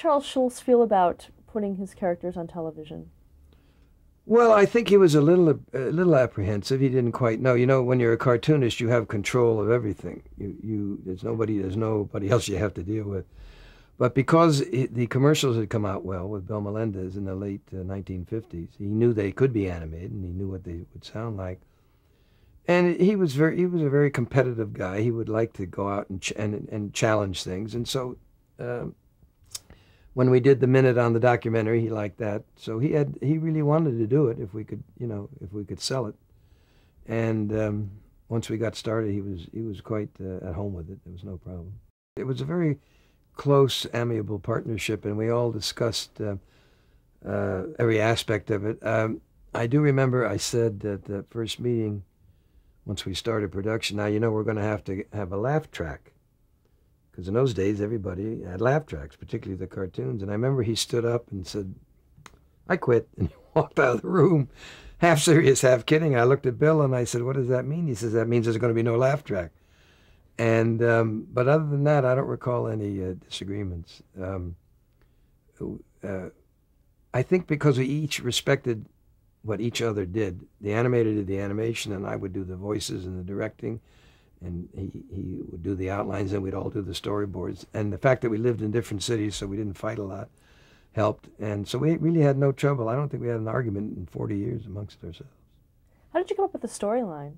Charles Schulz feel about putting his characters on television? Well, I think he was a little a little apprehensive. He didn't quite know. You know, when you're a cartoonist, you have control of everything. You you there's nobody there's nobody else you have to deal with. But because it, the commercials had come out well with Bill Melendez in the late uh, 1950s, he knew they could be animated and he knew what they would sound like. And he was very he was a very competitive guy. He would like to go out and ch- and, and challenge things. And so um, when we did the minute on the documentary, he liked that. So he had he really wanted to do it if we could, you know, if we could sell it. And um, once we got started, he was he was quite uh, at home with it. There was no problem. It was a very close, amiable partnership, and we all discussed uh, uh, every aspect of it. Um, I do remember I said at the first meeting, once we started production, now you know we're going to have to have a laugh track. Because in those days, everybody had laugh tracks, particularly the cartoons. And I remember he stood up and said, I quit. And he walked out of the room, half serious, half kidding. I looked at Bill and I said, What does that mean? He says, That means there's going to be no laugh track. And um, but other than that, I don't recall any uh, disagreements. Um, uh, I think because we each respected what each other did. The animator did the animation, and I would do the voices and the directing, and he, he would do the outlines, and we'd all do the storyboards. And the fact that we lived in different cities, so we didn't fight a lot, helped. And so we really had no trouble. I don't think we had an argument in 40 years amongst ourselves. How did you come up with the storyline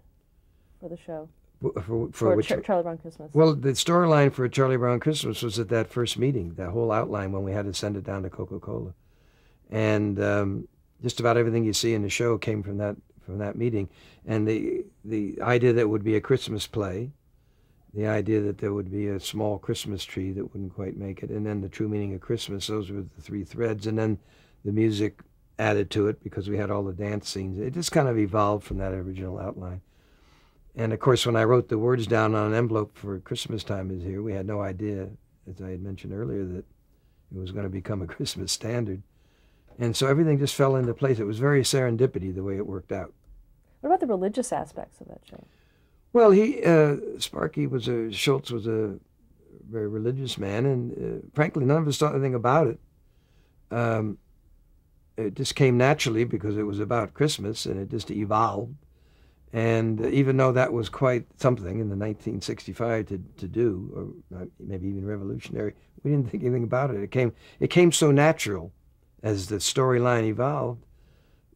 for the show? For, for, For, which, Char- Charlie Brown Christmas. well, the storyline for Charlie Brown Christmas was at that first meeting, that whole outline when we had to send it down to Coca Cola, and um, just about everything you see in the show came from that from that meeting, and the the idea that would be a Christmas play, the idea that there would be a small Christmas tree that wouldn't quite make it, and then the true meaning of Christmas. Those were the three threads, and then the music added to it because we had all the dance scenes. It just kind of evolved from that original outline. And of course, when I wrote the words down on an envelope for Christmas time is here, we had no idea, as I had mentioned earlier, that it was going to become a Christmas standard. And so everything just fell into place. It was very serendipity the way it worked out. what about the religious aspects of that show? Well, he uh, Sparky was a Schulz was a very religious man, and uh, frankly, none of us thought anything about it. Um, it just came naturally because it was about Christmas, and it just evolved. And uh, even though that was quite something in the 1965 to, to do, or uh, maybe even revolutionary, we didn't think anything about it. It came it came so natural as the storyline evolved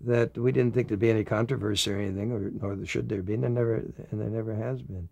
that we didn't think there'd be any controversy or anything, or nor should there be, and there never and there never has been.